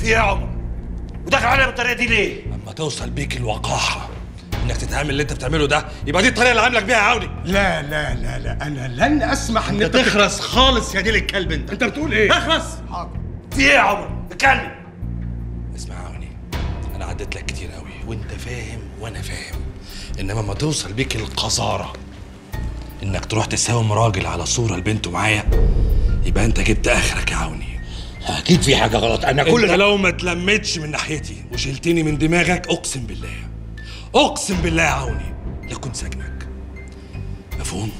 في إيه يا عمر. وداخل عليا بالطريقة دي ليه؟ أما توصل بيك الوقاحة إنك تتعامل اللي أنت بتعمله ده يبقى دي الطريقة اللي عاملك بيها يا عوني لا لا لا لا أنا لن أسمح إن أنت تخرس خالص يا ديل الكلب أنت. أنت بتقول إيه؟ اخرس في إيه يا عمر؟ اتكلم اسمع يا عوني أنا عديت لك كتير قوي وأنت فاهم وأنا فاهم. إنما ما توصل بيك القذارة إنك تروح تساوم راجل على صورة لبنته معايا يبقى أنت جبت آخرك يا عوني أكيد في حاجة غلط. أنا أنت كل ده لو ما اتلمتش من ناحيتي وشلتني من دماغك أقسم بالله أقسم بالله يا عوني لكن سجنك مفهوم؟